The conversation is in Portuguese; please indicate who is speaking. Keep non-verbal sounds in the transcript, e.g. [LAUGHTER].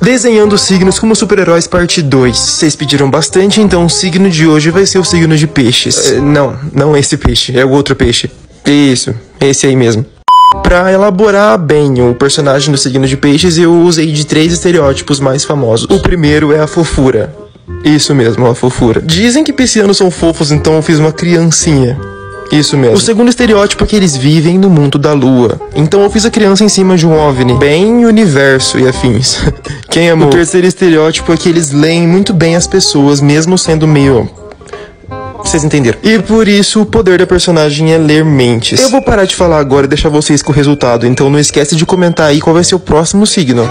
Speaker 1: Desenhando signos como super-heróis parte 2. Vocês pediram bastante, então o signo de hoje vai ser o signo de peixes. É, não, não esse peixe, é o outro peixe. Isso, esse aí mesmo. Pra elaborar bem o personagem do signo de peixes, eu usei de três estereótipos mais famosos. O primeiro é a fofura. Isso mesmo, a fofura. Dizem que piscianos são fofos, então eu fiz uma criancinha. Isso mesmo. O segundo estereótipo é que eles vivem no mundo da lua. Então eu fiz a criança em cima de um OVNI. Bem universo e afins. [LAUGHS] Quem amou? O terceiro estereótipo é que eles leem muito bem as pessoas, mesmo sendo meio vocês entenderam. E por isso o poder da personagem é ler mentes. Eu vou parar de falar agora e deixar vocês com o resultado, então não esquece de comentar aí qual vai ser o próximo signo.